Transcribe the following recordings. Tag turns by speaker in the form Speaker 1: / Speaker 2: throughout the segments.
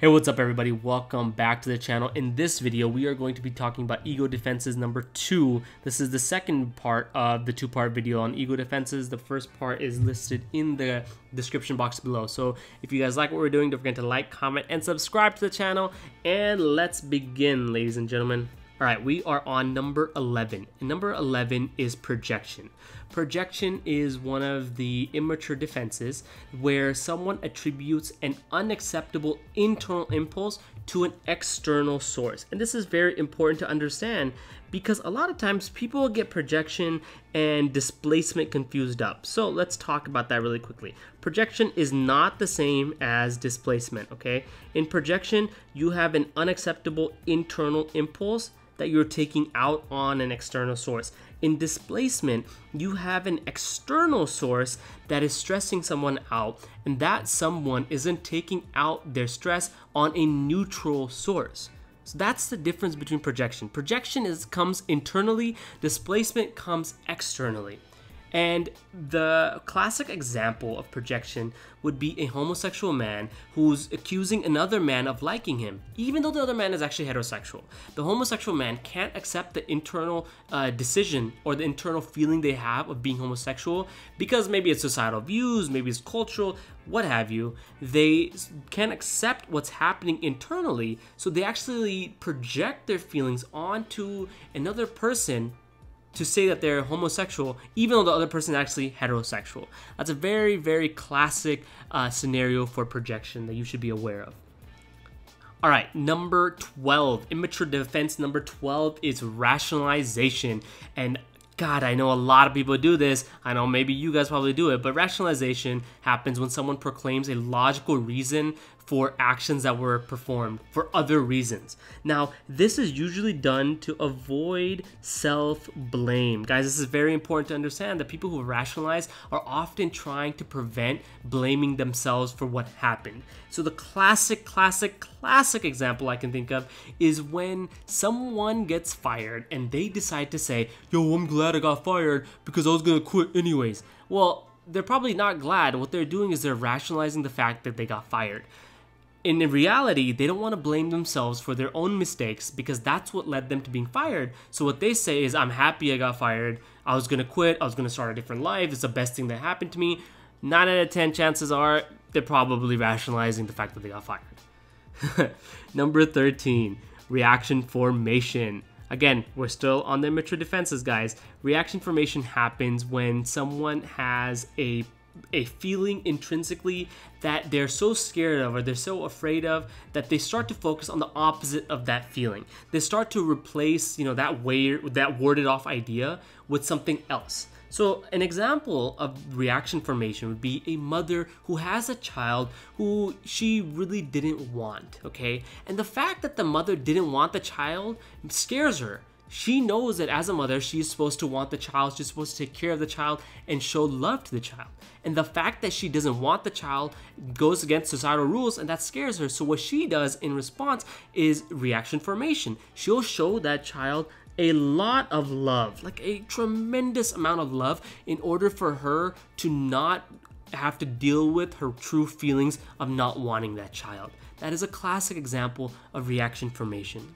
Speaker 1: Hey, what's up everybody? Welcome back to the channel. In this video, we are going to be talking about ego defenses number two. This is the second part of the two-part video on ego defenses. The first part is listed in the description box below. So if you guys like what we're doing, don't forget to like, comment, and subscribe to the channel. And let's begin, ladies and gentlemen. All right, we are on number 11. And number 11 is projection. Projection is one of the immature defenses where someone attributes an unacceptable internal impulse to an external source. And this is very important to understand because a lot of times people get projection and displacement confused up. So let's talk about that really quickly. Projection is not the same as displacement, okay? In projection, you have an unacceptable internal impulse that you're taking out on an external source. In displacement, you have an external source that is stressing someone out, and that someone isn't taking out their stress on a neutral source. So that's the difference between projection. Projection is comes internally, displacement comes externally. And the classic example of projection would be a homosexual man who's accusing another man of liking him, even though the other man is actually heterosexual. The homosexual man can't accept the internal uh, decision or the internal feeling they have of being homosexual because maybe it's societal views, maybe it's cultural, what have you. They can't accept what's happening internally, so they actually project their feelings onto another person to say that they're homosexual, even though the other person is actually heterosexual. That's a very, very classic uh, scenario for projection that you should be aware of. All right, number 12, immature defense number 12 is rationalization. And God, I know a lot of people do this. I know maybe you guys probably do it, but rationalization happens when someone proclaims a logical reason for actions that were performed for other reasons. Now, this is usually done to avoid self blame. Guys, this is very important to understand that people who rationalize are often trying to prevent blaming themselves for what happened. So, the classic, classic, classic example I can think of is when someone gets fired and they decide to say, Yo, I'm glad I got fired because I was gonna quit anyways. Well, they're probably not glad. What they're doing is they're rationalizing the fact that they got fired in reality, they don't want to blame themselves for their own mistakes because that's what led them to being fired. So what they say is, I'm happy I got fired. I was going to quit. I was going to start a different life. It's the best thing that happened to me. Nine out of 10 chances are they're probably rationalizing the fact that they got fired. Number 13, reaction formation. Again, we're still on the immature defenses, guys. Reaction formation happens when someone has a a feeling intrinsically that they're so scared of or they're so afraid of that they start to focus on the opposite of that feeling. They start to replace, you know, that way that worded off idea with something else. So, an example of reaction formation would be a mother who has a child who she really didn't want, okay? And the fact that the mother didn't want the child scares her she knows that as a mother, she's supposed to want the child, she's supposed to take care of the child and show love to the child. And the fact that she doesn't want the child goes against societal rules and that scares her. So, what she does in response is reaction formation. She'll show that child a lot of love, like a tremendous amount of love, in order for her to not have to deal with her true feelings of not wanting that child. That is a classic example of reaction formation.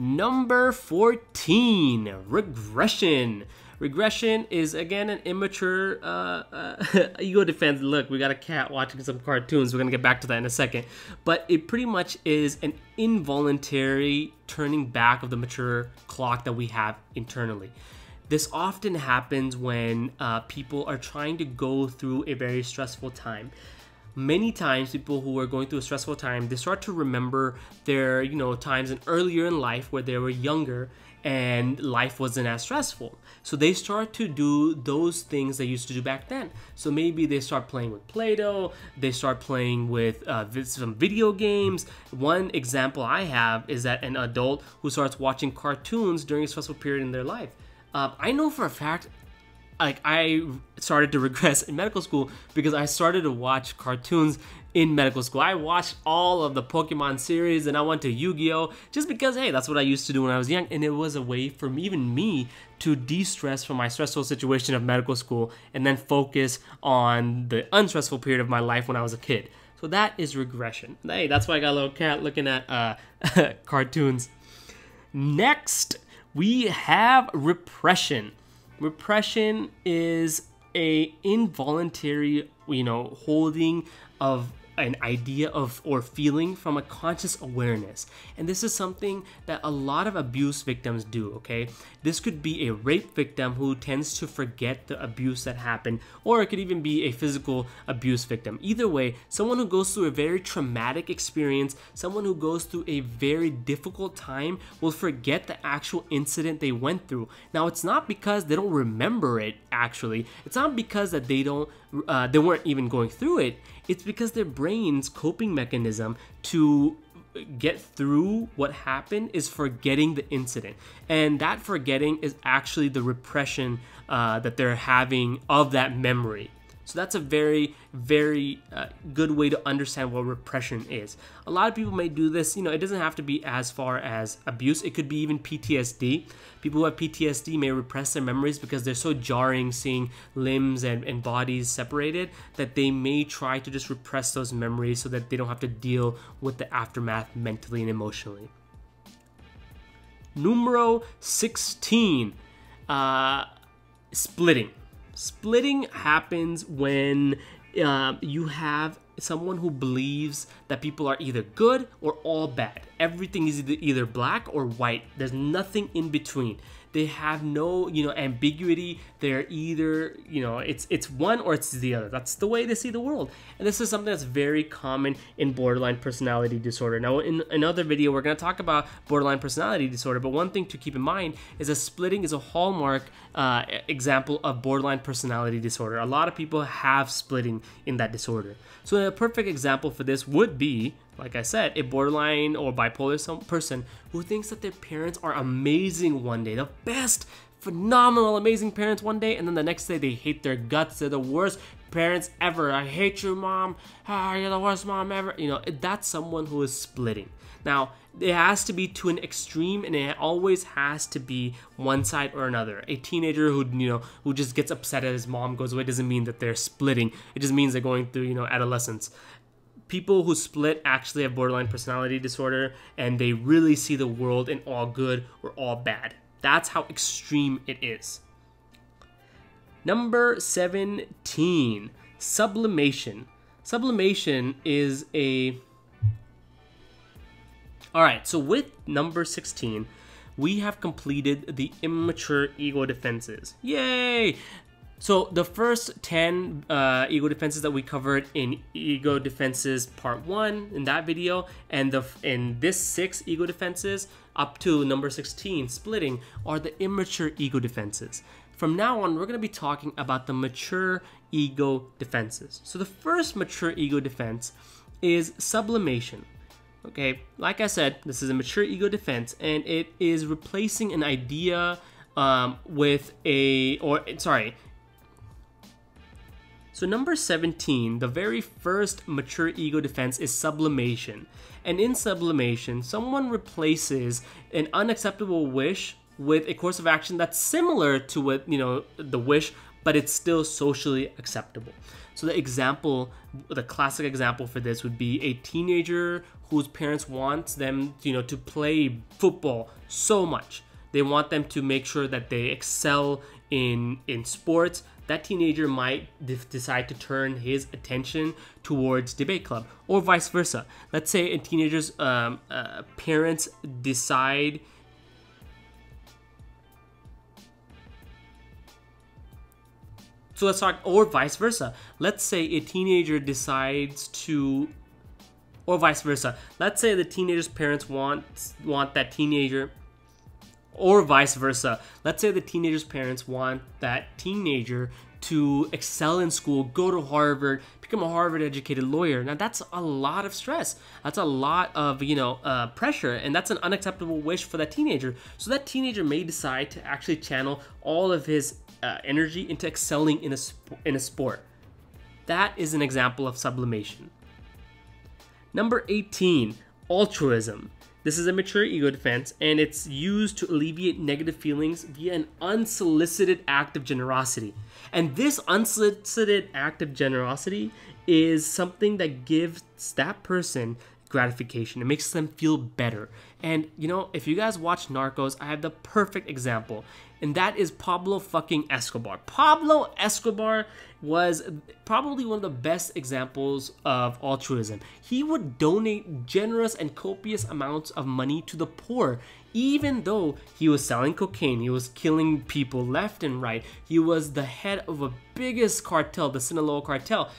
Speaker 1: Number 14, regression. Regression is again an immature uh, uh, ego defense. Look, we got a cat watching some cartoons. We're gonna get back to that in a second. But it pretty much is an involuntary turning back of the mature clock that we have internally. This often happens when uh, people are trying to go through a very stressful time many times people who are going through a stressful time they start to remember their you know times in earlier in life where they were younger and life wasn't as stressful. So they start to do those things they used to do back then. So maybe they start playing with play-doh they start playing with uh, some video games. One example i have is that an adult who starts watching cartoons during a stressful period in their life. Uh, i know for a fact like I started to regress in medical school because I started to watch cartoons in medical school. I watched all of the Pokemon series and I went to Yu-Gi-Oh just because hey, that's what I used to do when I was young and it was a way for me, even me to de-stress from my stressful situation of medical school and then focus on the unstressful period of my life when I was a kid. So that is regression. Hey, that's why I got a little cat looking at uh, cartoons. Next, we have repression. Repression is a involuntary, you know, holding of an idea of or feeling from a conscious awareness. And this is something that a lot of abuse victims do, okay? This could be a rape victim who tends to forget the abuse that happened, or it could even be a physical abuse victim. Either way, someone who goes through a very traumatic experience, someone who goes through a very difficult time will forget the actual incident they went through. Now, it's not because they don't remember it actually. It's not because that they don't uh, they weren't even going through it. It's because their brain's coping mechanism to get through what happened is forgetting the incident. And that forgetting is actually the repression uh, that they're having of that memory. So that's a very, very uh, good way to understand what repression is. A lot of people may do this, you know, it doesn't have to be as far as abuse. It could be even PTSD. People who have PTSD may repress their memories because they're so jarring seeing limbs and, and bodies separated that they may try to just repress those memories so that they don't have to deal with the aftermath mentally and emotionally. Numero 16, uh, splitting. Splitting happens when uh, you have someone who believes that people are either good or all bad. Everything is either, black or white. There's nothing in between. They have no you know ambiguity. They're either you know it's it's one or it's the other. That's the way they see the world. And this is something that's very common in borderline personality disorder. Now in another video we're going to talk about borderline personality disorder but one thing to keep in mind is that splitting is a hallmark uh, example of borderline personality disorder. A lot of people have splitting in that disorder. So a perfect example for this would be like I said, a borderline or bipolar person who thinks that their parents are amazing one day, the best, phenomenal, amazing parents one day, and then the next day they hate their guts. They're the worst parents ever. I hate you, mom. Ah, you're the worst mom ever. You know, that's someone who is splitting. Now, it has to be to an extreme and it always has to be one side or another. A teenager who, you know, who just gets upset at his mom goes away doesn't mean that they're splitting. It just means they're going through, you know, adolescence people who split actually have borderline personality disorder and they really see the world in all good or all bad. That's how extreme it is. Number 17, sublimation. Sublimation is a. Alright, so with number 16, we have completed the immature ego defenses. Yay! So the first 10 uh, ego defenses that we covered in ego defenses part one in that video, and the in this six ego defenses up to number 16 splitting are the immature ego defenses. From now on, we're going to be talking about the mature ego defenses. So the first mature ego defense is sublimation. Okay, like I said, this is a mature ego defense, and it is replacing an idea um, with a, or sorry, so number 17, the very first mature ego defense is sublimation. And in sublimation, someone replaces an unacceptable wish with a course of action that's similar to what, you know, the wish, but it's still socially acceptable. So the example, the classic example for this would be a teenager whose parents want them, you know, to play football so much. They want them to make sure that they excel in in sports that teenager might decide to turn his attention towards debate club or vice versa. Let's say a teenager's um, uh, parents decide so let's talk or vice versa. Let's say a teenager decides to or vice versa. Let's say the teenager's parents want want that teenager or vice versa. Let's say the teenager's parents want that teenager to excel in school, go to Harvard, become a Harvard educated lawyer. Now that's a lot of stress. That's a lot of you know uh, pressure, and that's an unacceptable wish for that teenager. So that teenager may decide to actually channel all of his uh, energy into excelling in a in a sport. That is an example of sublimation. Number 18, altruism. This is a mature ego defense, and it's used to alleviate negative feelings via an unsolicited act of generosity. And this unsolicited act of generosity is something that gives that person gratification. It makes them feel better. And you know, if you guys watch Narcos, I have the perfect example, and that is Pablo fucking Escobar. Pablo Escobar was probably one of the best examples of altruism. He would donate generous and copious amounts of money to the poor, even though he was selling cocaine, he was killing people left and right, he was the head of a biggest cartel, the Sinaloa cartel.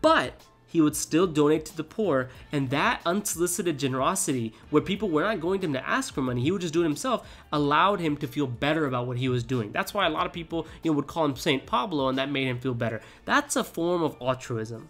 Speaker 1: But he would still donate to the poor. And that unsolicited generosity, where people were not going to him to ask for money, he would just do it himself, allowed him to feel better about what he was doing. That's why a lot of people you know, would call him Saint Pablo, and that made him feel better. That's a form of altruism.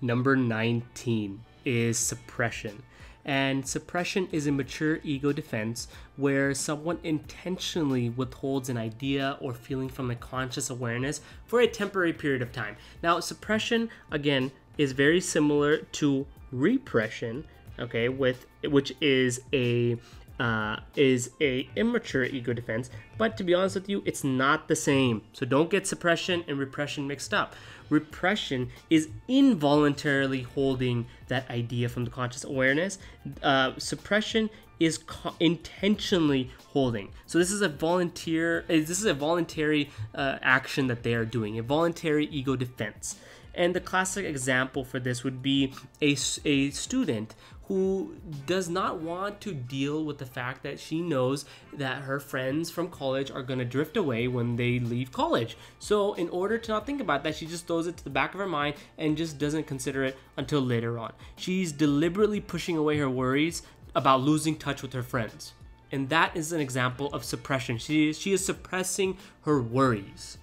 Speaker 1: Number 19 is suppression. And suppression is a mature ego defense where someone intentionally withholds an idea or feeling from a conscious awareness for a temporary period of time. Now, suppression, again, is very similar to repression, okay, with which is a uh, is a immature ego defense. But to be honest with you, it's not the same. So don't get suppression and repression mixed up. Repression is involuntarily holding that idea from the conscious awareness. Uh, suppression is co- intentionally holding. So this is a volunteer. This is a voluntary uh, action that they are doing. A voluntary ego defense. And the classic example for this would be a, a student who does not want to deal with the fact that she knows that her friends from college are going to drift away when they leave college. So, in order to not think about that, she just throws it to the back of her mind and just doesn't consider it until later on. She's deliberately pushing away her worries about losing touch with her friends. And that is an example of suppression. She, she is suppressing her worries.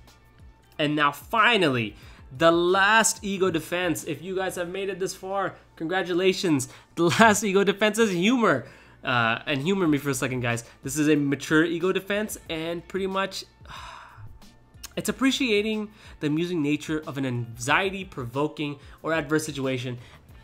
Speaker 1: And now, finally, the last ego defense. If you guys have made it this far, congratulations. The last ego defense is humor. Uh, and humor me for a second, guys. This is a mature ego defense, and pretty much it's appreciating the amusing nature of an anxiety provoking or adverse situation.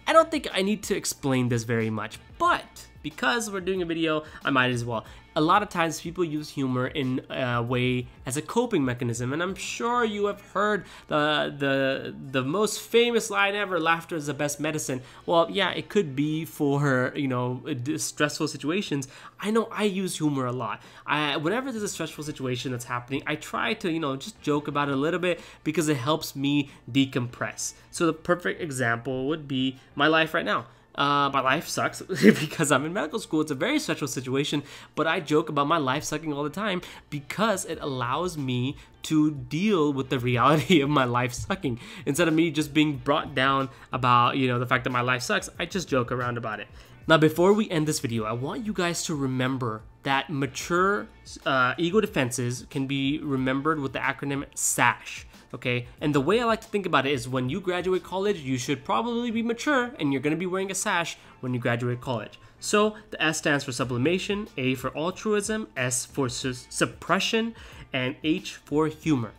Speaker 1: I don't think I need to explain this very much, but because we're doing a video, I might as well. A lot of times people use humor in a way as a coping mechanism, and I'm sure you have heard the the the most famous line ever: "Laughter is the best medicine." Well, yeah, it could be for you know stressful situations. I know I use humor a lot. I whenever there's a stressful situation that's happening, I try to you know just joke about it a little bit because it helps me decompress. So the perfect example would be my life right now. Uh, my life sucks because I'm in medical school. It's a very special situation, but I joke about my life sucking all the time because it allows me to deal with the reality of my life sucking. Instead of me just being brought down about, you know, the fact that my life sucks, I just joke around about it. Now, before we end this video, I want you guys to remember that mature uh, ego defenses can be remembered with the acronym SASH okay? And the way I like to think about it is when you graduate college, you should probably be mature and you're gonna be wearing a sash when you graduate college. So the S stands for sublimation, A for altruism, S for su suppression, and H for humor.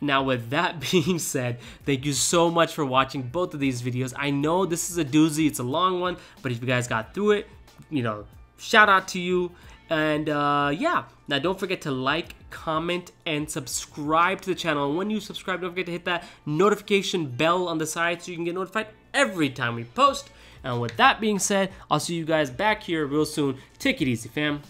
Speaker 1: Now with that being said, thank you so much for watching both of these videos. I know this is a doozy, it's a long one, but if you guys got through it, you know, shout out to you. And uh, yeah, now don't forget to like, comment, and subscribe to the channel. And when you subscribe, don't forget to hit that notification bell on the side so you can get notified every time we post. And with that being said, I'll see you guys back here real soon. Take it easy, fam.